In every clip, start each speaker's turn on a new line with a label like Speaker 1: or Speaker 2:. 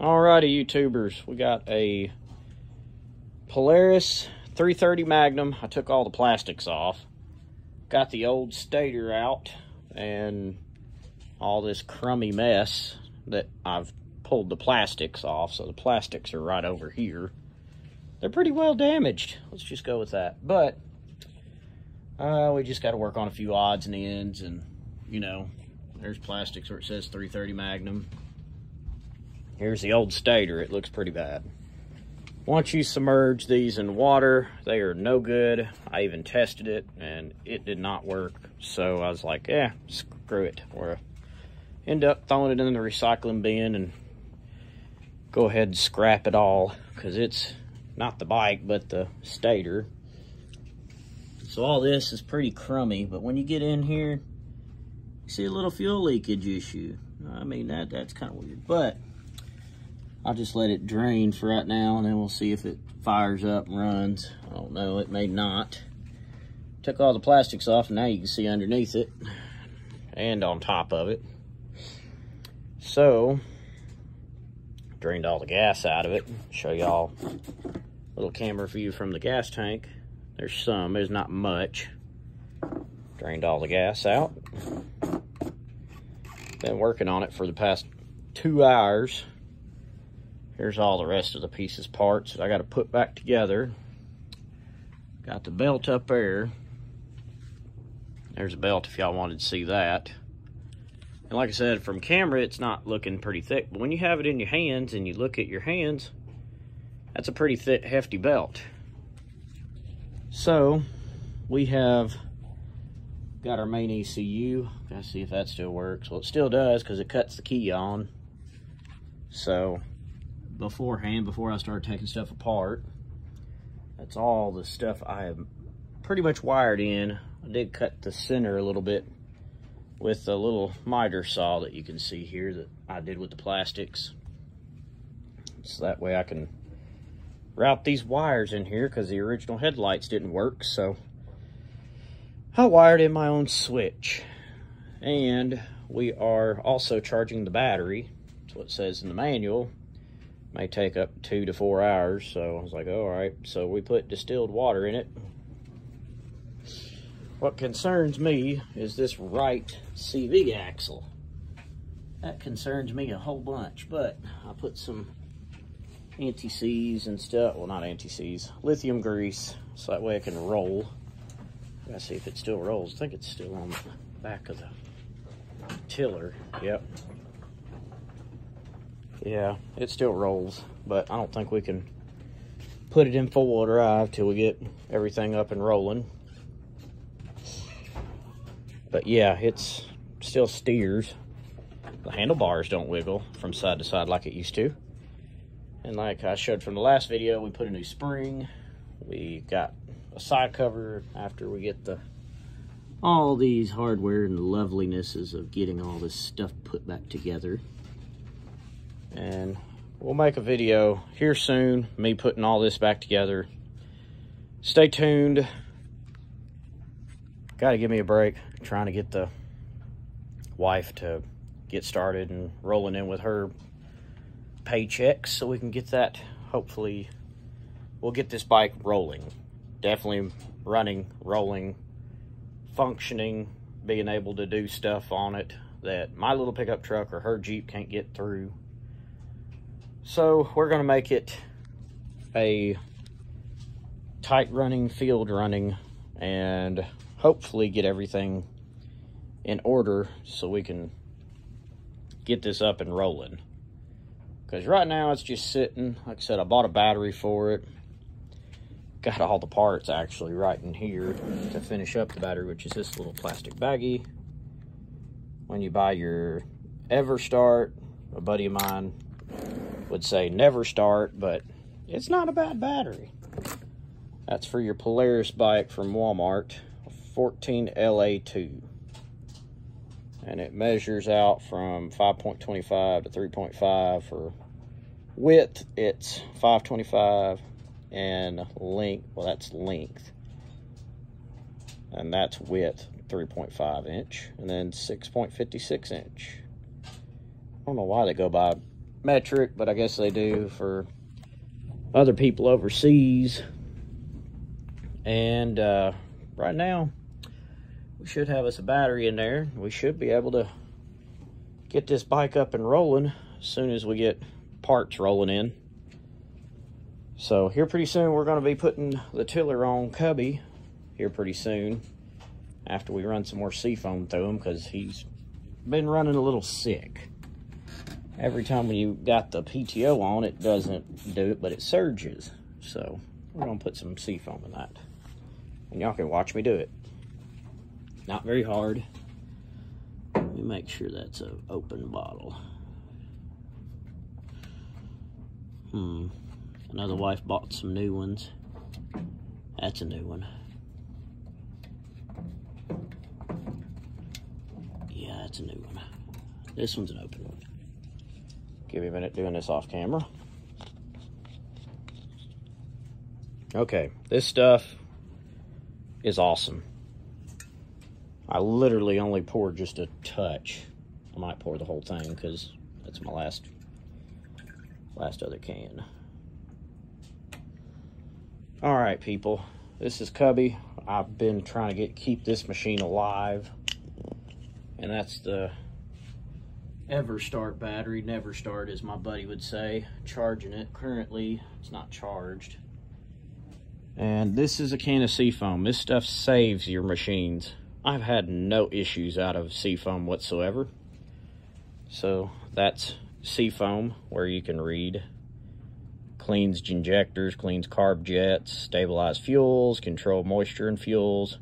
Speaker 1: Alrighty, YouTubers, we got a Polaris 330 Magnum. I took all the plastics off. Got the old stator out and all this crummy mess that I've pulled the plastics off. So the plastics are right over here. They're pretty well damaged. Let's just go with that. But uh, we just got to work on a few odds and ends and, you know, there's plastics where it says 330 Magnum. Here's the old stator. It looks pretty bad. Once you submerge these in water, they are no good. I even tested it and it did not work. So I was like, yeah, screw it. Or end up throwing it in the recycling bin and go ahead and scrap it all because it's not the bike, but the stator. So all this is pretty crummy, but when you get in here, you see a little fuel leakage issue. I mean, that that's kind of weird, but I'll just let it drain for right now and then we'll see if it fires up and runs. I don't know, it may not. Took all the plastics off and now you can see underneath it and on top of it. So, drained all the gas out of it. Show y'all a little camera view from the gas tank. There's some, there's not much. Drained all the gas out. Been working on it for the past two hours Here's all the rest of the pieces parts that I got to put back together. Got the belt up there. There's a belt if y'all wanted to see that. And like I said, from camera, it's not looking pretty thick. But when you have it in your hands and you look at your hands, that's a pretty thick, hefty belt. So, we have got our main ECU. Gotta see if that still works. Well, it still does because it cuts the key on. So, beforehand before I started taking stuff apart. That's all the stuff I have pretty much wired in. I did cut the center a little bit with a little miter saw that you can see here that I did with the plastics. So that way I can route these wires in here because the original headlights didn't work. So I wired in my own switch. And we are also charging the battery. That's what it says in the manual may take up two to four hours. So I was like, all right. So we put distilled water in it. What concerns me is this right CV axle. That concerns me a whole bunch, but I put some anti-seize and stuff. Well, not anti-seize, lithium grease, so that way it can roll. Gotta see if it still rolls. I think it's still on the back of the tiller. Yep, yeah, it still rolls, but I don't think we can put it in four-wheel drive till we get everything up and rolling. But yeah, it's still steers. The handlebars don't wiggle from side to side like it used to. And like I showed from the last video, we put a new spring. We got a side cover after we get the all these hardware and lovelinesses of getting all this stuff put back together and we'll make a video here soon me putting all this back together. Stay tuned. Gotta give me a break I'm trying to get the wife to get started and rolling in with her paychecks so we can get that hopefully we'll get this bike rolling. Definitely running rolling functioning being able to do stuff on it that my little pickup truck or her jeep can't get through so we're going to make it a tight running, field running, and hopefully get everything in order so we can get this up and rolling. Because right now it's just sitting. Like I said, I bought a battery for it. Got all the parts actually right in here to finish up the battery, which is this little plastic baggie. When you buy your EverStart, a buddy of mine would say never start, but it's not a bad battery. That's for your Polaris bike from Walmart, 14LA2. And it measures out from 5.25 to 3.5 for width, it's 525 and length, well that's length. And that's width, 3.5 inch, and then 6.56 inch. I don't know why they go by metric, but I guess they do for other people overseas. And uh, right now, we should have us a battery in there. We should be able to get this bike up and rolling as soon as we get parts rolling in. So here pretty soon, we're going to be putting the tiller on Cubby here pretty soon after we run some more seafoam through him because he's been running a little sick. Every time when you got the PTO on, it doesn't do it, but it surges. So we're to put some seafoam in that. And y'all can watch me do it. Not very hard. Let me make sure that's an open bottle. Hmm. Another wife bought some new ones. That's a new one. Yeah, that's a new one. This one's an open one. Give me a minute doing this off camera. Okay, this stuff is awesome. I literally only poured just a touch. I might pour the whole thing because that's my last last other can. All right, people. This is Cubby. I've been trying to get keep this machine alive. And that's the EverStart battery. Never start, as my buddy would say. Charging it. Currently, it's not charged. And this is a can of seafoam. This stuff saves your machines. I've had no issues out of seafoam whatsoever. So that's seafoam, where you can read cleans injectors, cleans carb jets, stabilize fuels, control moisture in fuels,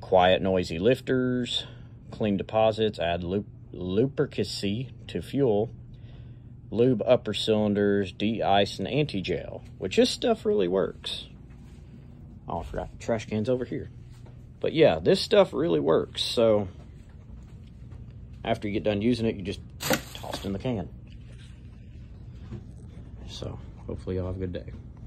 Speaker 1: quiet noisy lifters, clean deposits, add lup lubricancy to fuel, lube upper cylinders, de-ice, and anti-gel, which this stuff really works. Oh, I forgot the trash can's over here. But yeah, this stuff really works. So after you get done using it, you just toss it in the can. So hopefully y'all have a good day.